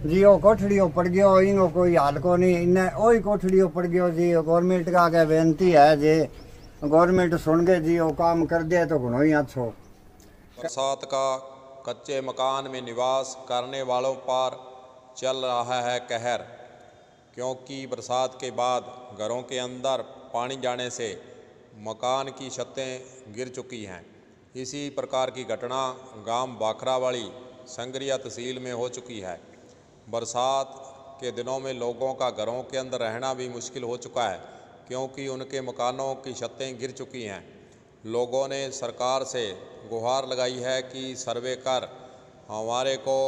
जी, वो कोठड़ी पड़ गयो इनको कोई हाल को नहीं इन्हें वही कोठड़ी पड़ गयो, जी गवर्नमेंट का आगे बेनती है, जी, गवर्नमेंट सुन के जी, वो काम कर दे तो घणो ही अच्छो बरसात का कच्चे मकान में निवास करने वालों पर चल रहा है कहर, क्योंकि बरसात के बाद घरों के अंदर पानी जाने से मकान की छतें गिर चुकी हैं। इसी प्रकार की घटना गाँव बाखरावाड़ी संगरिया तहसील में हो चुकी है। बरसात के दिनों में लोगों का घरों के अंदर रहना भी मुश्किल हो चुका है, क्योंकि उनके मकानों की छतें गिर चुकी हैं। लोगों ने सरकार से गुहार लगाई है कि सर्वे कर, हमारे को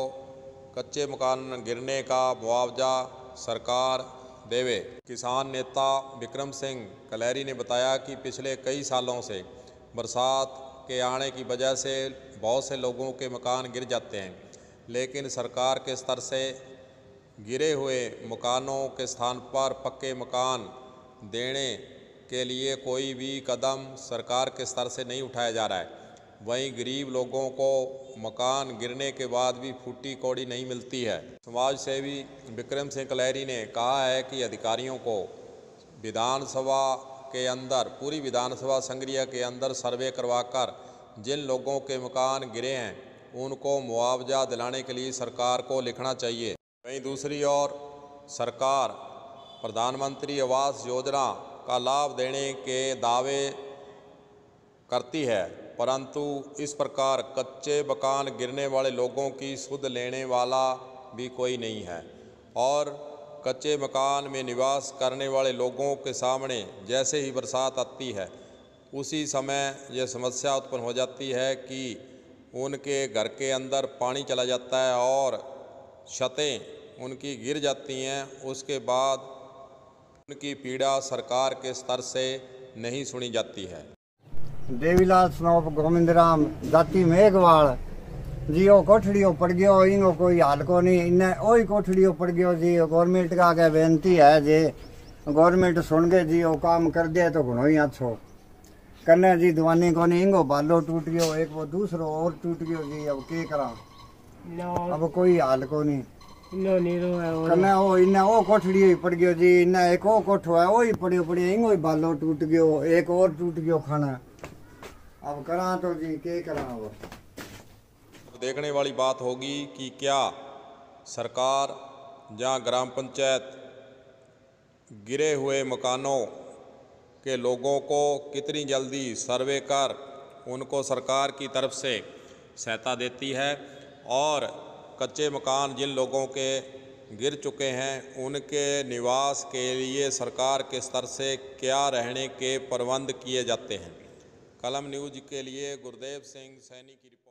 कच्चे मकान गिरने का मुआवजा सरकार देवे। किसान नेता विक्रम सिंह कलहरी ने बताया कि पिछले कई सालों से बरसात के आने की वजह से बहुत से लोगों के मकान गिर जाते हैं, लेकिन सरकार के स्तर से गिरे हुए मकानों के स्थान पर पक्के मकान देने के लिए कोई भी कदम सरकार के स्तर से नहीं उठाया जा रहा है। वहीं गरीब लोगों को मकान गिरने के बाद भी फूटी कौड़ी नहीं मिलती है। समाज सेवी विक्रम सिंह कलहरी ने कहा है कि अधिकारियों को विधानसभा के अंदर, पूरी विधानसभा संग्रिया के अंदर सर्वे करवाकर जिन लोगों के मकान गिरे हैं, उनको मुआवजा दिलाने के लिए सरकार को लिखना चाहिए। वहीं दूसरी ओर सरकार, प्रधानमंत्री आवास योजना का लाभ देने के दावे करती है, परंतु इस प्रकार कच्चे मकान गिरने वाले लोगों की सुध लेने वाला भी कोई नहीं है। और कच्चे मकान में निवास करने वाले लोगों के सामने जैसे ही बरसात आती है, उसी समय यह समस्या उत्पन्न हो जाती है कि उनके घर के अंदर पानी चला जाता है और छतें उनकी गिर जाती हैं, उसके बाद उनकी पीड़ा सरकार के स्तर से नहीं सुनी जाती है। देवीलाल स्नोप, गोविंद राम, जाति मेघवाल जी वो कोठड़ी पड़ गयो इनको कोई हाल को नहीं इन्हें वही कोठड़ी पड़ गयो जी गवर्नमेंट का आगे बेनती है, जी गवर्नमेंट सुन के जी वो काम कर दे तो घणो ही अच्छो कन्ने जी दवानी को नहीं इंगो बालो टूट गयो, एक वो दूसरो और टूट गयो, जी अब के करा? अब कोई हाल को नहीं इन्हें वो कोठड़ी ही पड़ गयो जी इन्हें एक वो कोठो है वो ही पड़ियो पड़ियो इंगो ही बालो टूट गयो एक और टूट गयो खाना। अब करा तो जी के करा अब? देखने वाली बात होगी कि क्या सरकार जहाँ ग्राम पंचायत गिरे हुए मकानों के लोगों को कितनी जल्दी सर्वे कर उनको सरकार की तरफ़ से सहायता देती है। और कच्चे मकान जिन लोगों के गिर चुके हैं, उनके निवास के लिए सरकार के स्तर से क्या रहने के प्रबंध किए जाते हैं? कलम न्यूज़ के लिए गुरुदेव सिंह सैनी की रिपोर्ट।